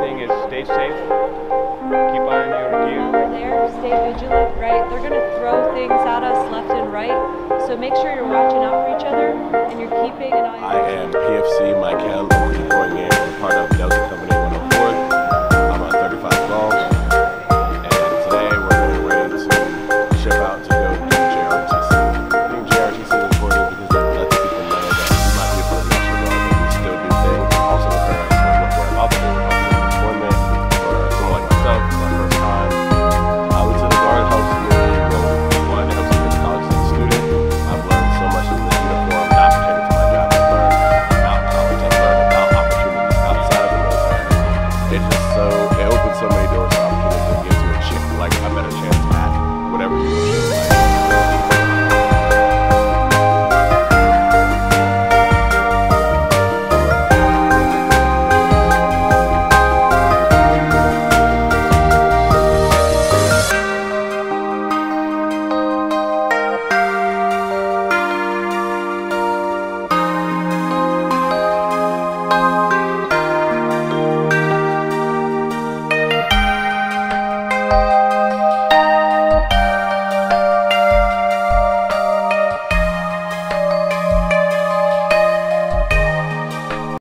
thing is stay safe. Keep on your gear. While we're there, stay vigilant, right? They're going to throw things at us left and right. So make sure you're watching out for each other and you're keeping an eye I am PFC Michael. whatever